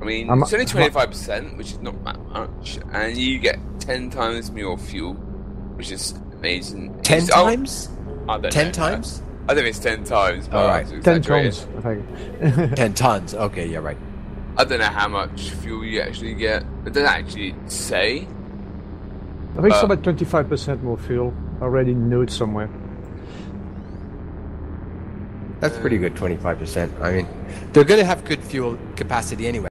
I mean, I'm- it's only twenty five percent, which is not that much, and you get ten times more fuel, which is amazing. Ten It's- oh, times? I Ten know. times? I think it's ten times. All right. Ten tons, Ten tons. Okay, yeah, right. I don't know how much fuel you actually get. It doesn't actually say. I think it's about 25% more fuel. I already knew it somewhere. That's pretty good, 25%. I mean, they're going to have good fuel capacity anyway.